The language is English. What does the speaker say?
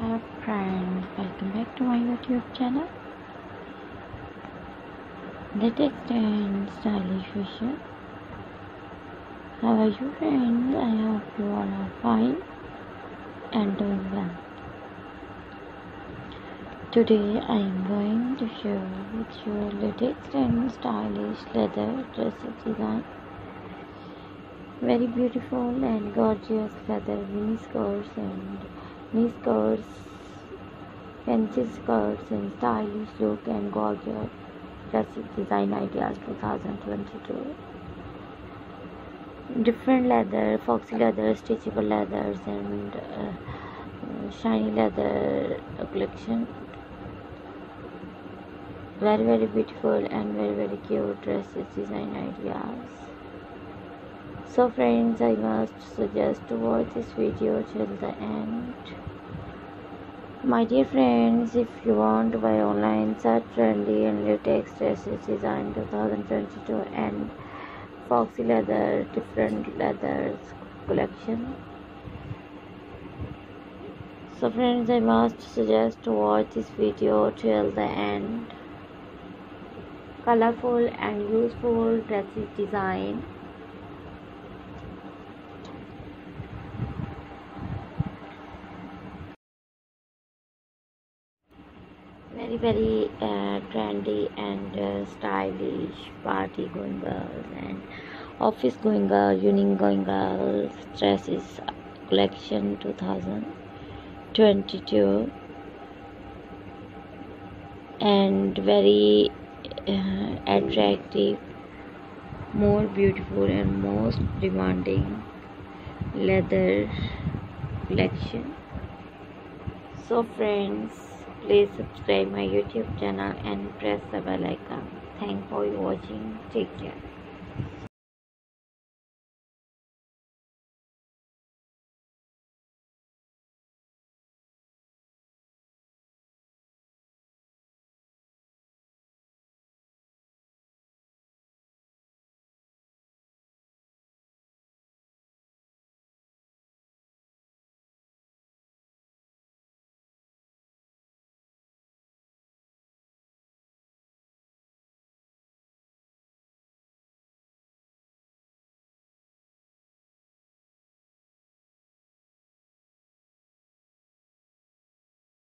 Hi friends, welcome back to my YouTube channel. Latest and stylish fashion. How are you friends? I hope you all are fine and doing well. Today I am going to share with you latest and stylish leather dresses design. Very beautiful and gorgeous leather mini skirts and knee skirts, fancy skirts and stylish look and gorgeous classic design ideas 2022. Different leather, foxy leather, stitchable leathers and uh, shiny leather collection. Very very beautiful and very very cute dresses design ideas. So friends, I must suggest to watch this video till the end. My dear friends, if you want to buy online such trendy and latest dresses design 2022 and foxy leather, different leathers collection. So friends, I must suggest to watch this video till the end. Colorful and useful dresses design very very uh, trendy and uh, stylish party going girls and office going girls union going girls dresses collection 2022 and very uh, attractive more beautiful and most demanding leather collection. So friends please subscribe my youtube channel and press the bell icon. Thank for watching. Take care